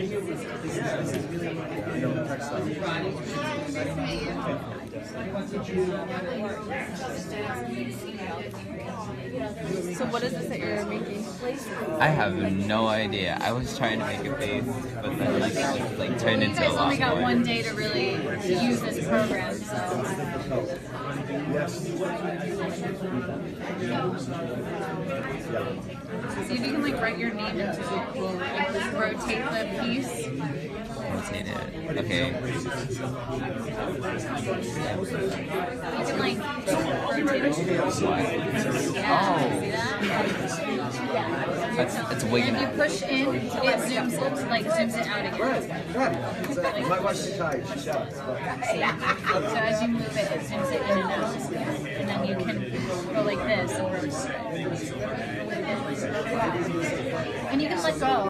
So what is this that you're making? I have no idea. I was trying to make a face, but then like it like turned into a guys lot only got more. one day to really use this program, so. See if you can like write your name into it. Like rotate the piece. Rotate it. Okay. You can like rotate it. Yeah, see that? That's it's wigging And you push in, it zooms it, like zooms it out again. My wife's tired. She shouts. So as you move it, it zooms it in and out. And then you can go like this and rotate it. And you can let go.